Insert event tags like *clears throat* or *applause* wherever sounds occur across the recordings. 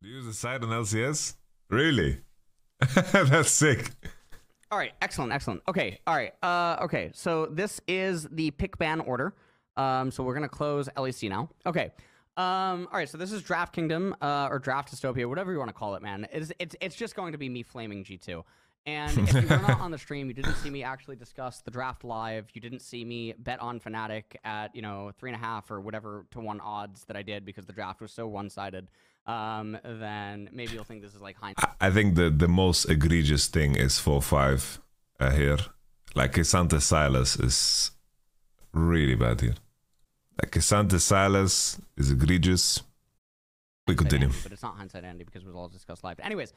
Do you use a side on LCS? Really? *laughs* That's sick. All right, excellent, excellent. Okay, all right. Uh, okay, so this is the pick ban order. Um, so we're gonna close LEC now. Okay. Um, all right, so this is Draft Kingdom, uh, or Draft Dystopia, whatever you want to call it, man. It's, it's, it's just going to be me flaming G2. And if you were not *laughs* on the stream, you didn't see me actually discuss the draft live. You didn't see me bet on Fnatic at, you know, three and a half or whatever to one odds that I did because the draft was so one sided. Um, then maybe you'll think this is like hindsight. I think the, the most egregious thing is 4 5 uh, here. Like, K'Sante Sylas is really bad here. Like K'Sante Sylas is egregious. We continue. Andy, but it's not hindsight Andy because it was all discussed live. But anyways,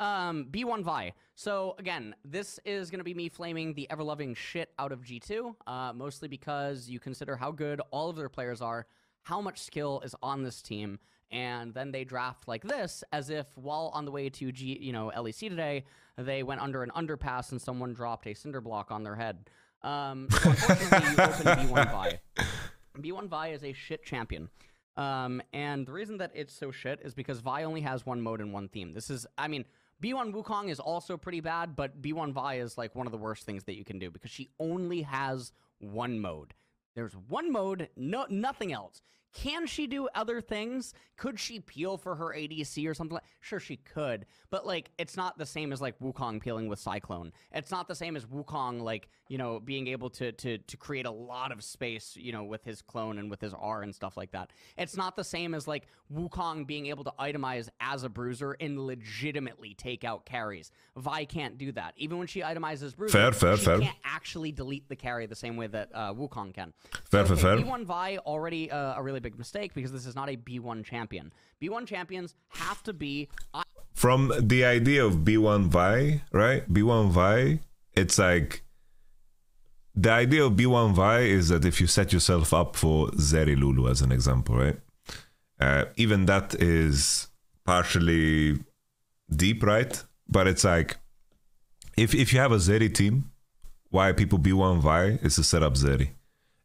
um, B1 Vi. So again, this is going to be me flaming the ever-loving shit out of G2, uh, mostly because you consider how good all of their players are, how much skill is on this team, and then they draft like this as if while on the way to G, you know, LEC today, they went under an underpass and someone dropped a cinder block on their head. Um, so unfortunately, you open B1 Vi. B1 Vi is a shit champion. Um, and the reason that it's so shit is because Vi only has one mode and one theme. This is, I mean, B1 Wukong is also pretty bad, but B1 Vi is like one of the worst things that you can do because she only has one mode. There's one mode, no nothing else. Can she do other things? Could she peel for her ADC or something? Like? Sure, she could, but like it's not the same as like Wukong peeling with Cyclone. It's not the same as Wukong like you know being able to to to create a lot of space you know with his clone and with his R and stuff like that. It's not the same as like Wukong being able to itemize as a bruiser and legitimately take out carries. Vi can't do that. Even when she itemizes bruiser, fair, fair, she fair. can't actually delete the carry the same way that uh, Wukong can. Fair, so, fair, okay, fair. B1 Vi already uh, a really big mistake because this is not a B1 champion. B1 champions have to be. From the idea of B1 Vi, right? B1 Vi, it's like the idea of B1 Vi is that if you set yourself up for Zeri Lulu as an example, right? Uh, even that is partially deep, right? But it's like if if you have a Zeri team, why people B1 Vi is to set up Zeri.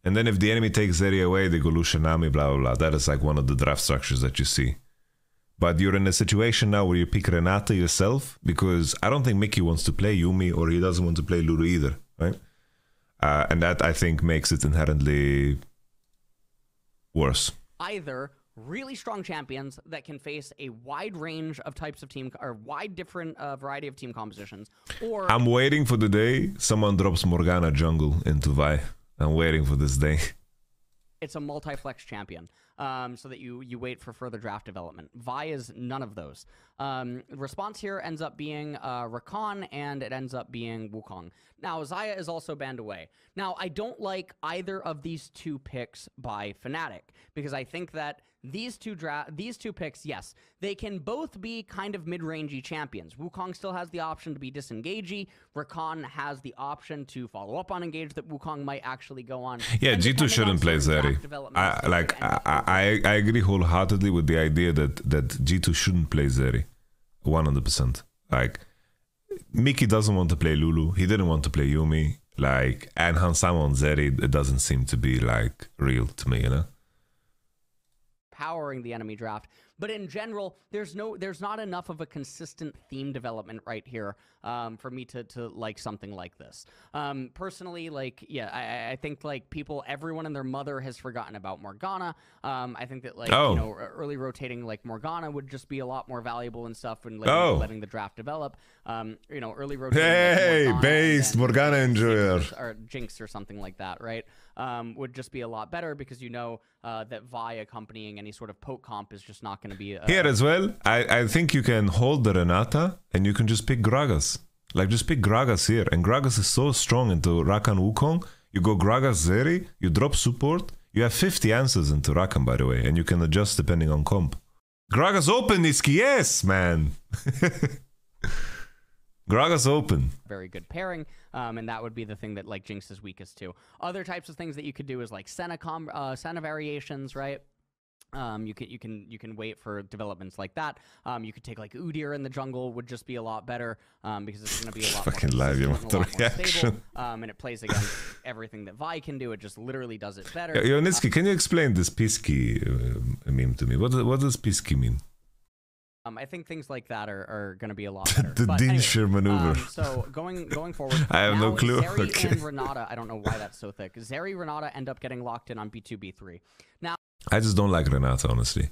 And then if the enemy takes Zeri away, they go Lucian Nami, blah, blah, blah. That is like one of the draft structures that you see. But you're in a situation now where you pick Renata yourself because I don't think Mickey wants to play Yuumi or he doesn't want to play Lulu either, right? Uh, and that I think makes it inherently worse. Either really strong champions that can face a wide range of types of team or wide different uh, variety of team compositions, or I'm waiting for the day someone drops Morgana jungle into Vi. I'm waiting for this day. It's a multi-flex champion, um, so that you you wait for further draft development. Vi is none of those. Um, response here ends up being uh, Rakan, and it ends up being Wukong. Now Xayah is also banned away. Now I don't like either of these two picks by Fnatic because I think that these two dra- these two picks, yes, they can both be kind of mid-rangey champions. Wukong still has the option to be disengagey. Rakan has the option to follow up on engage that Wukong might actually go on. Yeah, G2 shouldn't play Zeri. I, like could end up I, I I agree wholeheartedly with the idea that that G2 shouldn't play Zeri, one hundred percent. Like Mickey doesn't want to play Lulu. He didn't want to play Yuumi. Like and Hans sama on Zeri, it doesn't seem to be like real to me, you know. powering the enemy draft. But in general, there's no, there's not enough of a consistent theme development right here um, for me to to like something like this. Um, personally, like yeah, I, I think like people, everyone and their mother has forgotten about Morgana. Um, I think that like Oh. you know early rotating like Morgana would just be a lot more valuable and stuff and letting, Oh. letting the draft develop. Um, you know, early rotating. like, Hey, Morgana and based Morgana enjoyer. or Jinx or something like that, right? Um, would just be a lot better because you know uh, that Vi accompanying any sort of poke comp is just not going to be. Uh, Here as well, I, I think you can hold the Renata and you can just pick Gragas. Like just pick Gragas here. And Gragas is so strong into Rakan Wukong. You go Gragas Zeri, you drop support. You have 50 answers into Rakan, by the way, and you can adjust depending on comp. Gragas open, Niski, yes, man. *laughs* Gragas open. very good pairing, um, and that would be the thing that like Jinx is weakest to. Other types of things that you could do is like Senna com- uh, Senna variations, right? Um, you can you can you can wait for developments like that. Um, you could take like Udyr in the jungle would just be a lot better um, because it's going to be a lot *laughs* Fucking live, you want the reaction. um, and it plays against *laughs* everything that Vi can do. It just literally does it better. Yo, Niski, can you explain this Pisky uh, meme to me? What, what does Pisky mean? Um, I think things like that are, are going to be a lot *laughs* better. the anyway, maneuver. um, so going going forward, *laughs* I have no clue. Zeri Okay. and Renata, I don't know why that's so thick. Zeri Renata end up getting locked in on B2 B3. Now I just don't like Renata, honestly.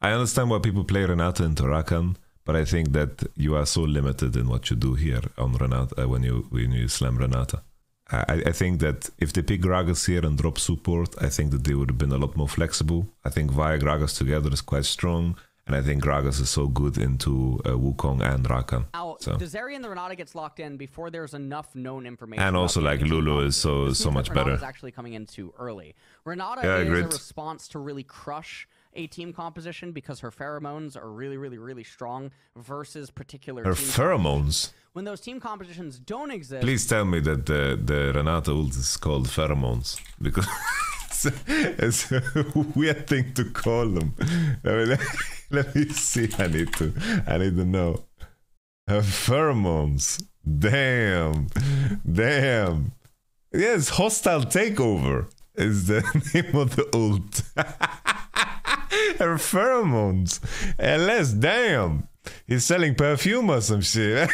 I understand why people play Renata into Rakan, but I think that you are so limited in what you do here on Renata uh, when you when you slam Renata. I, I think that if they pick Gragas here and drop support, I think that they would have been a lot more flexible. I think Via Gragas together is quite strong, and I think Gragas is so good into uh, Wukong and Rakan. Now, So- and the Renata gets locked in before there's enough known information. And also, like, Lulu is so- so much better. is actually coming in too early. Renata Yeah, is agreed. a response to really crush a team composition because her pheromones are really, really, really strong versus particular Her pheromones. When those team compositions don't exist, Please tell me that the, the Renata ult is called pheromones because *laughs* it's, a weird thing to call them. I mean, let, *laughs* let me see. I need to. I need to know. Her pheromones. Damn. Damn. Yes, hostile takeover is the *laughs* name of the ult. *laughs* Her pheromones. LS. Damn. He's selling perfume or some shit.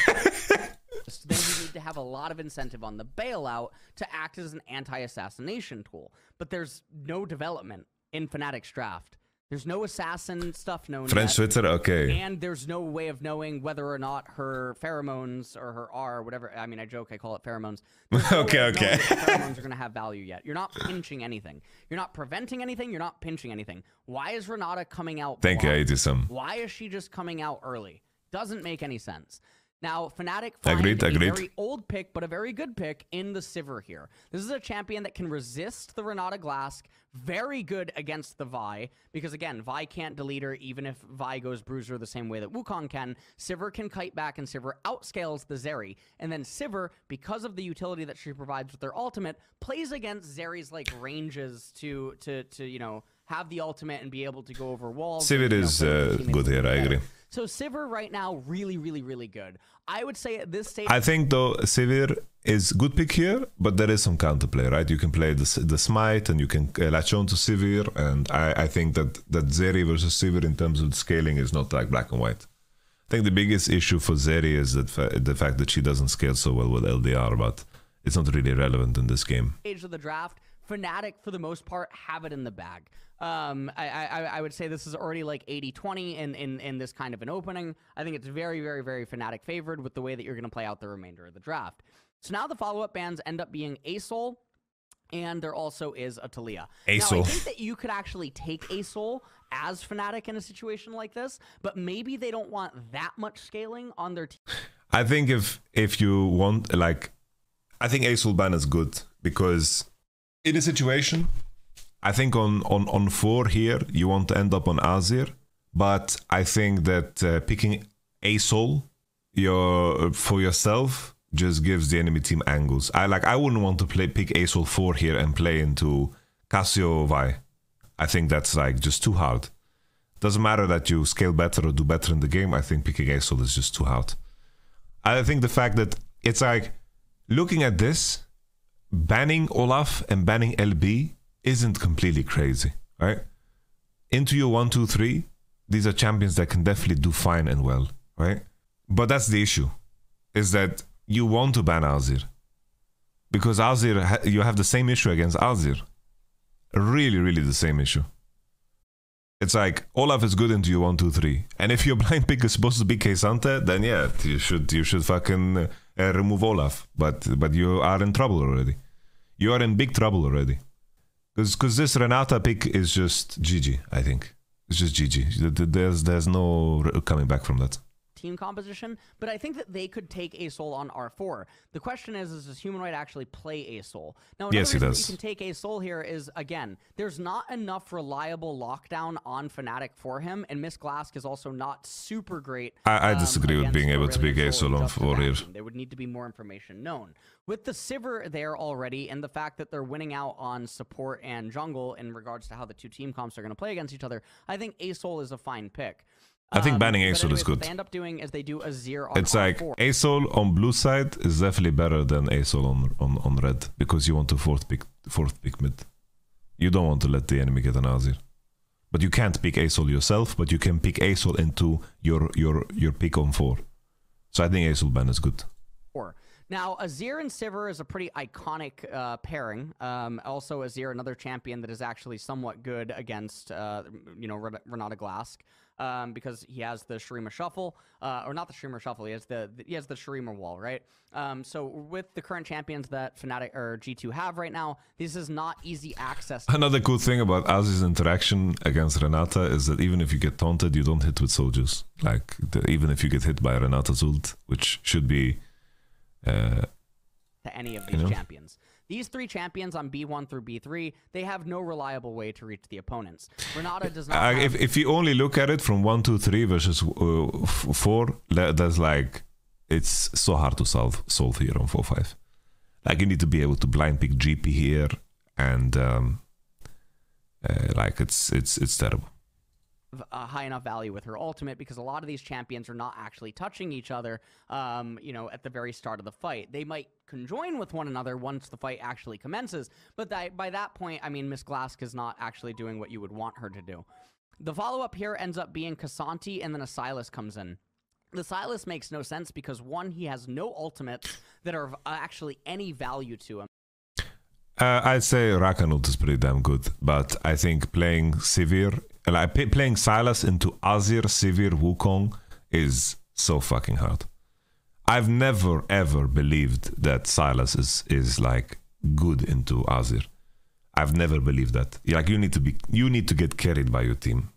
Then you need to have a lot of incentive on the bailout to act as an anti-assassination tool. But there's no development in Fnatic's draft. There's no assassin stuff known French yet. Twitter. Okay. And there's no way of knowing whether or not her pheromones or her R, whatever. I mean, I joke, I call it pheromones. *laughs* No Okay, way of knowing okay. pheromones *laughs* are going to have value yet. You're not pinching anything. You're not preventing anything. You're not pinching anything. Why is Renata coming out? Thank you, blind? Aetism. Why is she just coming out early? Doesn't make any sense. Now, Fnatic Agreed, find a agreed. very old pick, but a very good pick in the Sivir here. This is a champion that can resist the Renata Glasc, very good against the Vi, because again, Vi can't delete her even if Vi goes Bruiser the same way that Wukong can. Sivir can kite back, and Sivir outscales the Zeri. And then Sivir, because of the utility that she provides with their ultimate, plays against Zeri's like ranges to to to you know have the ultimate and be able to go over walls. and, Sivir you know, is uh, good here. I agree. So Sivir right now, really, really, really good. I would say at this stage, I think though Sivir is good pick here, but there is some counterplay, right? You can play the, the smite and you can uh, latch on to Sivir, and I, I think that that Zeri versus Sivir in terms of scaling is not like black and white. I think the biggest issue for Zeri is that fa- the fact that she doesn't scale so well with LDR, but it's not really relevant in this game. stage of the draft, Fnatic for the most part have it in the bag. Um, I, I, I would say this is already like 80-20 in, in, in this kind of an opening. I think it's very, very, very Fnatic favored with the way that you're going to play out the remainder of the draft. So now the follow-up bans end up being Asol, and there also is a Taliyah. Now, I think that you could actually take Asol as Fnatic in a situation like this, but maybe they don't want that much scaling on their team. I think if if you want like I think Ace ban is good because in a situation I think on on on 4 here you want to end up on Azir but I think that uh, picking Asol your for yourself just gives the enemy team angles. I like I wouldn't want to play pick Asol 4 here and play into Cassio Vi. I think that's like just too hard. Doesn't matter that you scale better or do better in the game. I think picking Asol is just too hard. I think the fact that it's like looking at this, banning Olaf and banning LB isn't completely crazy, right? Into your one, two, three, these are champions that can definitely do fine and well, right? But that's the issue, is that you want to ban Azir because Azir, you have the same issue against Azir, really, really the same issue. It's like Olaf is good into your one, two, three, and if your *laughs* blind pick is supposed to be K'Sante, then yeah, you should you should fucking uh, remove Olaf. But but you are in trouble already. You are in big trouble already. Because because this Renata pick is just GG. I think it's just GG. Th- th- There's there's no coming back from that. Team composition, but I think that they could take Asol on R4. The question is, is does Humanoid actually play Asol? Now, Yes, he does. You can take Asol here is, again, there's not enough reliable lockdown on Fnatic for him, and Miss Glasc is also not super great. I- I um, disagree with being able to pick Asol on four here. There would need to be more information known. With the Sivir there already, and the fact that they're winning out on support and jungle in regards to how the two team comps are going to play against each other, I think Asol is a fine pick. I think um, banning but Asol is good. They end up doing is they do a zero on It's like R4. Asol on blue side is definitely better than Asol on, on on red because you want to fourth pick fourth pick mid. You don't want to let the enemy get an Azir. But you can't pick Asol yourself, but you can pick Asol into your your your pick on four. So I think Asol ban is good. Four. Now, Azir and Sivir is a pretty iconic uh, pairing. Um, also, Azir, another champion that is actually somewhat good against, uh, you know, Ren- Renata Glasc, um, because he has the Shurima Shuffle, uh, or not the Shurima Shuffle. He has the, the he has the Shurima Wall, right? Um, so with the current champions that Fnatic or G2 have right now, this is not easy access. Another cool thing about Azir's interaction against Renata is that even if you get taunted, you don't hit with soldiers. Like the, even if you get hit by Renata's ult, which should be uh, to any of these champions. These three champions on B1 through B3, they have no reliable way to reach the opponents. Renata does not. Uh, if if you only look at it from one, two, three versus uh, f- four, le- that's like it's so hard to solve solve here on four five. Like you need to be able to blind pick GP here, and um, uh, like it's it's it's terrible. A high enough value with her ultimate because a lot of these champions are not actually touching each other um, you know at the very start of the fight. They might conjoin with one another once the fight actually commences but that, by that point i mean miss glasc is not actually doing what you would want her to do. The follow-up here ends up being K'Sante and then a Sylas comes in. The Sylas makes no sense because one, he has no ultimates that are of actually any value to him. Uh, I'd say Rakanut is pretty damn good, but I think playing Sivir, like playing Sylas into Azir, Sivir, Wukong is so fucking hard. I've never ever believed that Sylas is is like good into Azir. I've never believed that. Like you need to be, you need to get carried by your team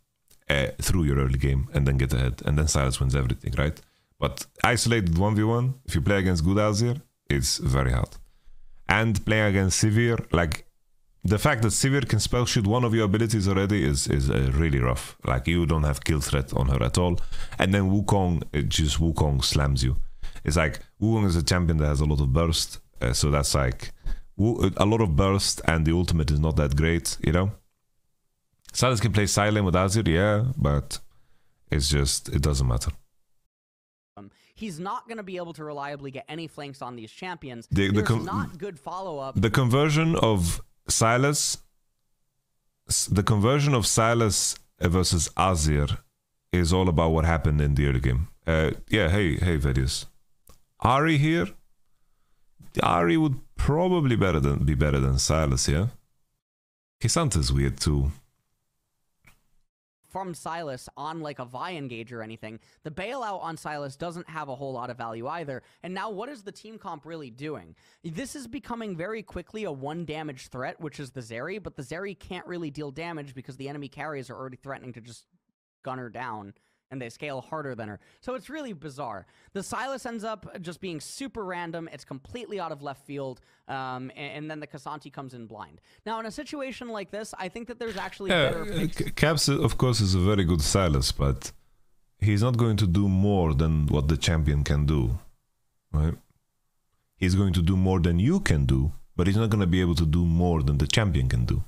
uh, through your early game and then get ahead, and then Sylas wins everything, right? But isolated one v one, if you play against good Azir, it's very hard and playing against Sivir, like the fact that Sivir can spell shoot one of your abilities already is is uh, really rough. Like you don't have kill threat on her at all, and then Wukong, it just Wukong slams you. It's like Wukong is a champion that has a lot of burst, uh, so that's like Wu- a lot of burst, and the ultimate is not that great, you know. Sylas can play silent with Azir, yeah, but it's just it doesn't matter. Um, he's not going to be able to reliably get any flanks on these champions. The- the There's not good follow-up. the conversion of Sylas, the conversion of Sylas versus Azir is all about what happened in the early game. Uh, yeah, hey, hey, Vedius. Ahri here. Ahri would probably better than be better than Sylas, yeah. K'Sante's weird too. From Sylas on like a Vi engage or anything, the bailout on Sylas doesn't have a whole lot of value either. And now what is the team comp really doing? This is becoming very quickly a one damage threat, which is the Zeri, but the Zeri can't really deal damage because the enemy carries are already threatening to just gun her down. And they scale harder than her. So it's really bizarre. The Sylas ends up just being super random. It's completely out of left field. Um, and, and then the K'Sante comes in blind. Now, in a situation like this, I think that there's actually Yeah, better uh, Caps, of course, is a very good Sylas, but he's not going to do more than what the champion can do, right? He's going to do more than you can do, but he's not going to be able to do more than the champion can do.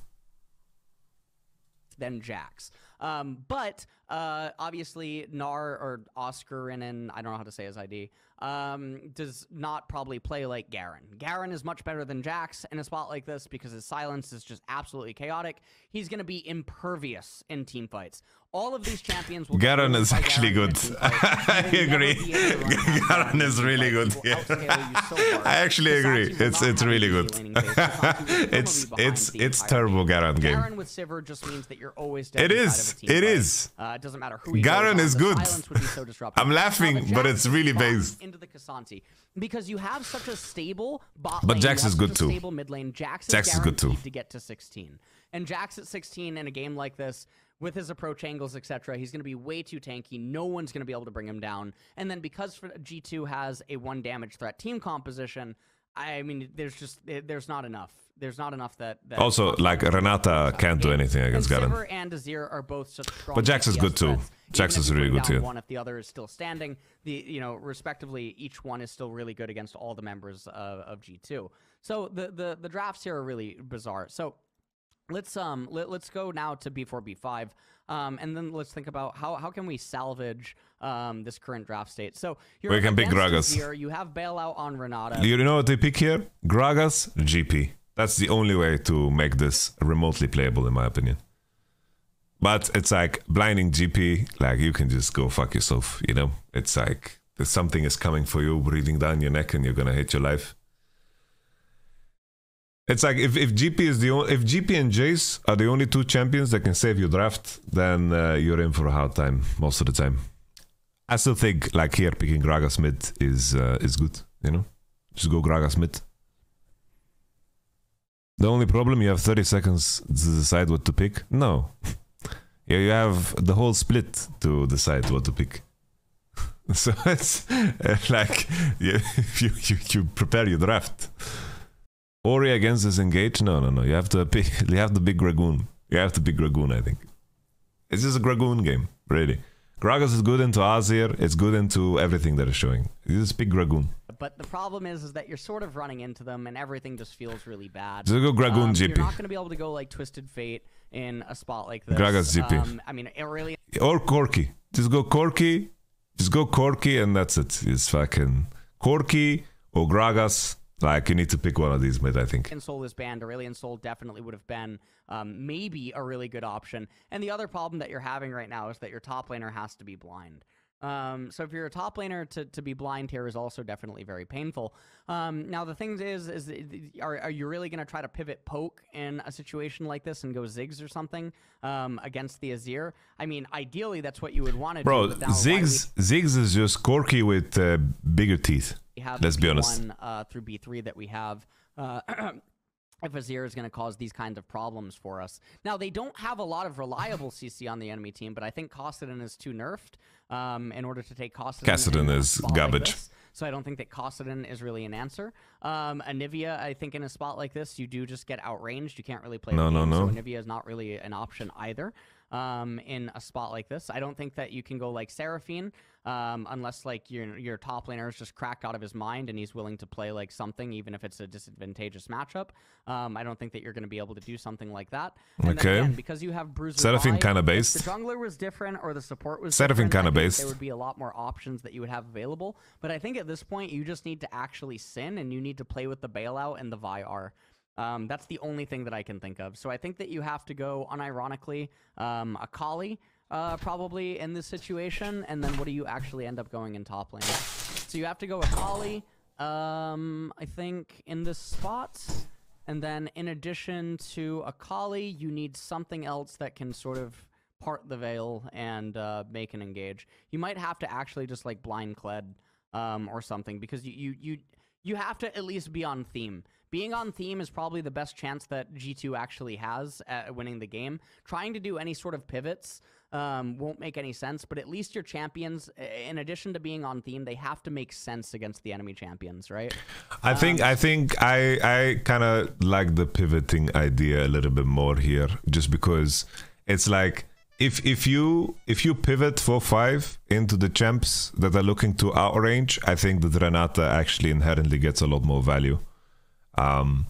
Than Jax. Um, but uh, obviously, Nar or Oscar and I don't know how to say his ID um, does not probably play like Garen. Garen is much better than Jax in a spot like this because his silence is just absolutely chaotic. He's going to be impervious in team fights. All of these champions will. get Garen is actually good. *laughs* I You will never agree. be able to run past Garen is really good, yeah. outscale you so *laughs* hard. I actually agree. It's it's really good. easy laning phase. K'Sante will normally it's it's it's entire terrible game. Garen game. Garen with Sivir just means that you're always dead It is. Of a team It is. Uh, it doesn't matter who he Garen is good. Silence would be so. *laughs* I'm laughing, but it's really based. into the K'Sante because you have such a stable bot But Jax is good too. Stable mid lane. Jax is Jax is good too. to get to 16, and Jax at 16 in a game like this. With his approach angles, etc., he's going to be way too tanky. No one's going to be able to bring him down. And then because G2 has a one damage threat team composition, I mean, there's just there's not enough. There's not enough that. that Also, like Renata can't do anything against Garen. Sivir and Azir are both such strong. But Jax is good too. Jax is really good too. One if the other is still standing, the you know respectively, each one is still really good against all the members of, of G2. So the the the drafts here are really bizarre. So let's um let, let's go now to B4 B5 um and then let's think about how how can we salvage um this current draft state. So you're We can pick Gragas. Azir, You have bailout on Renata. You know what they pick here? Gragas, GP. That's the only way to make this remotely playable, in my opinion. But it's like blinding GP, like you can just go fuck yourself, you know? It's like there's something is coming for you, breathing down your neck, and you're gonna hate your life. It's like if, if GP is the only, if GP and Jace are the only two champions that can save your draft, then uh, you're in for a hard time most of the time. I still think like here picking Gragas mid is uh, is good, you know. Just go Gragas mid. The only problem you have 30 seconds to decide what to pick. No, *laughs* yeah, you have the whole split to decide what to pick. *laughs* so it's uh, *laughs* like yeah, you, you you prepare your draft. Ori against disengage? No, no, no. You have to pick. *laughs* You have the big Dragoon. You have to pick Dragoon. I think it's just a Dragoon game, really. Gragas is good into Azir. It's good into everything that is showing. You just pick Dragoon. But the problem is, is that you're sort of running into them, and everything just feels really bad. Just go Dragoon Um, GP You're not going to be able to go like Twisted Fate in a spot like this. Gragas GP. Um, I mean, it really or Corki. Just go Corki. Just go Corki, and that's it. It's fucking Corki or Gragas. Like you need to pick one of these mid. I think. Aurelion Soul is banned. Aurelion Soul definitely would have been um, maybe a really good option. And the other problem that you're having right now is that your top laner has to be blind. Um, so if you're a top laner, to, to be blind here is also definitely very painful. Um, now the thing is, is are, are you really going to try to pivot poke in a situation like this and go Ziggs or something um, against the Azir? I mean, ideally that's what you would want to Bro, do. Bro, Ziggs Ziggs is just Corki with uh, bigger teeth. Let's be B1, honest. uh, through B3 that we have. Uh, *clears throat* if Azir is going to cause these kinds of problems for us. Now, they don't have a lot of reliable CC on the enemy team, but I think Kassadin is too nerfed um, in order to take Kostaden. Kassadin is spot like garbage. So I don't think that Kassadin is really an answer. Um, Anivia, I think in a spot like this, you do just get outranged. You can't really play No, no, game, no. So Anivia is not really an option either um, in a spot like this. I don't think that you can go like Seraphine um, unless like your your top laner is just cracked out of his mind and he's willing to play like something, even if it's a disadvantageous matchup. Um, I don't think that you're going to be able to do something like that. And then Okay. again, because you have Bruiser Seraphine Vi, kinda if based. The jungler was different or the support was Seraphine kinda think based. There would be a lot more options that you would have available. But I think at this point, you just need to actually sin and you need to play with the bailout and the VIR. Um, that's the only thing that I can think of. So I think that you have to go unironically um, Akali uh, probably in this situation, and then what do you actually end up going in top lane? So you have to go Akali, um, I think, in this spot. And then in addition to Akali, you need something else that can sort of part the veil and uh, make an engage. You might have to actually just like blind Kled um, or something because you, you you you have to at least be on theme. Being on theme is probably the best chance that G2 actually has at winning the game. Trying to do any sort of pivots um, won't make any sense, but at least your champions, in addition to being on theme, they have to make sense against the enemy champions, right? I think I think I I kind of like the pivoting idea a little bit more here, just because it's like if if you if you pivot four five into the champs that are looking to outrange, I think that Renata actually inherently gets a lot more value. Um,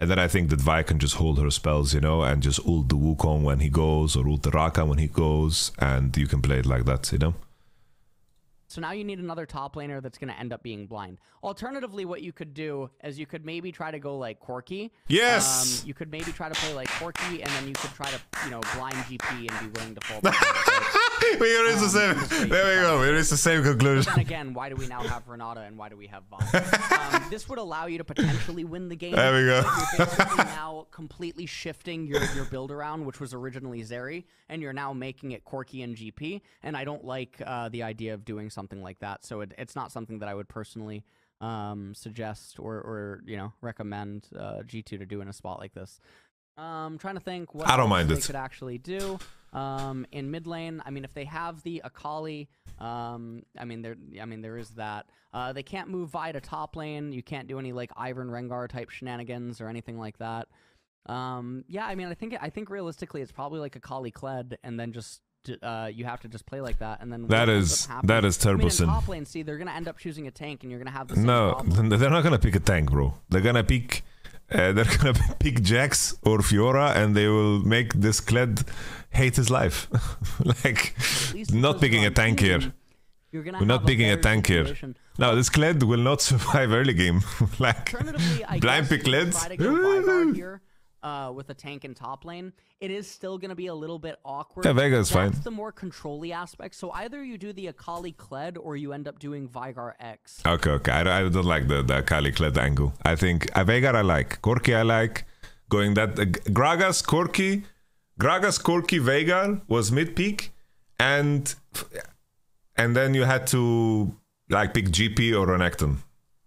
and then I think that Vi can just hold her spells, you know, and just ult the Wukong when he goes, or ult the Raka when he goes, and you can play it like that, you know. So now you need another top laner that's going to end up being blind. Alternatively, what you could do is you could maybe try to go like Corki. Yes! Um, you could maybe try to play like Corki, and then you could try to, you know, blind GP and be willing to fall *laughs* back. *laughs* we reached the same. Um, There we go. We reached the same conclusion. then again, why do we now have Renata and why do we have Vi? um, *laughs* this would allow you to potentially win the game. There we go. You're basically now completely shifting your, your build around, which was originally Zeri, and you're now making it Corki and GP. And I don't like uh, the idea of doing something like that. So it, it's not something that I would personally um, suggest or, or you know recommend uh, G2 to do in a spot like this. Um, trying to think what I don't mind they it. could actually do um, in mid lane. I mean, if they have the Akali, um, I mean, there, I mean, there is that. Uh, they can't move Vi to top lane. You can't do any like Ivern Rengar type shenanigans or anything like that. Um, yeah, I mean, I think I think realistically, it's probably like Akali Kled, and then just uh, you have to just play like that, and then That is- that is I mean, sin. top lane, see, they're gonna end up choosing a tank, and you're gonna have the No, problem. they're not gonna pick a tank, bro. They're gonna pick. Uh, they're gonna *laughs* pick Jax or Fiora, and they will make this Kled hate his life. *laughs* like, not picking a tank team, here. You're We're not have picking a tank here. situation. No, this Kled will not *laughs* survive early game. like, blind pick you could Kleds. try to go Veigar here. uh, with a tank in top lane, it is still going to be a little bit awkward. Yeah, Veigar's fine. That's the more controlly aspect. So either you do the Akali Kled or you end up doing Veigar X. Okay, okay. I, don't- I don't like the, the Akali Kled angle. I think uh, I like. Corki I like. Going that. Uh, Gragas, Corki. Gragas, Corki, Veigar was mid peak. And and then you had to like pick GP or Renekton.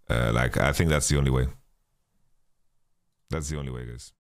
Uh, like, I think that's the only way. That's the only way, guys.